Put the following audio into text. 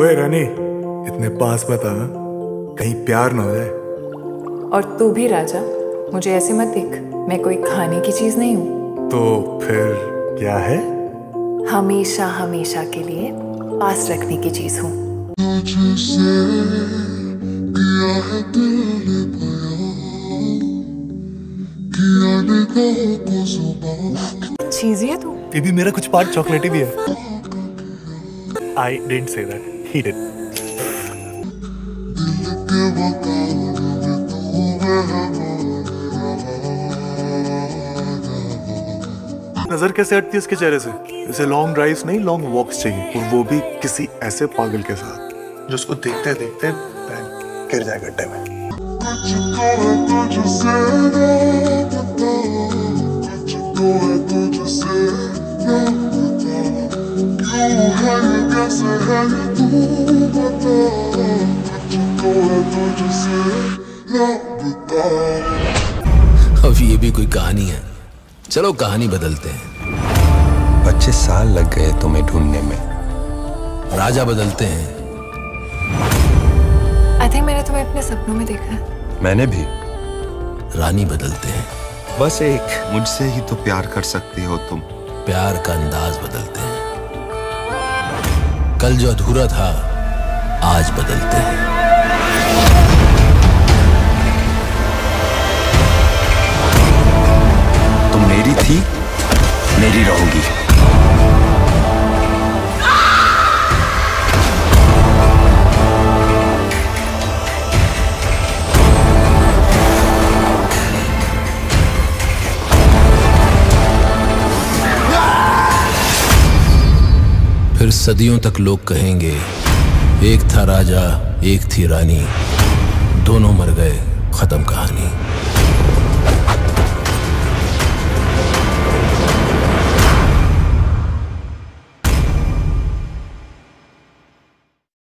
ओए रानी इतने पास बता कहीं प्यार ना हो जाए। और तू भी राजा मुझे ऐसे मत देख मैं कोई खाने की चीज़ नहीं हूँ। तो फिर क्या है? हमेशा हमेशा के लिए पास रखने की चीज़ हूँ। को ज़ुबान चीज़ है तू? ये मेरा कुछ पार्ट चॉकलेटी भी है। आई डेंट से दैट मेहमान नज़र कैसे हटती है उसके चेहरे से? इसे लॉन्ग ड्राइव्स नहीं लॉन्ग वॉक्स चाहिए, और वो भी किसी ऐसे पागल के साथ, जो उसको देखते देखते गिर जाए गड्ढे में। है कैसे है तू बता तुझको है तुझसे ना पता अब ये भी कोई कहानी है। चलो कहानी बदलते हैं। पच्चीस साल लग गए तुम्हें ढूँढने में। राजा बदलते हैं। आई थिंक मैंने तुम्हें अपने सपनों में देखा है। मैंने भी। रानी बदलते हैं। बस एक मुझसे ही तो प्यार कर सकती हो तुम। प्यार का अंदाज बदलते हैं। कल जो अधूरा था आज बदलते हैं। तुम मेरी थी मेरी रहोगी। फिर सदियों तक लोग कहेंगे, एक था राजा, एक थी रानी। दोनों मर गए, खत्म कहानी।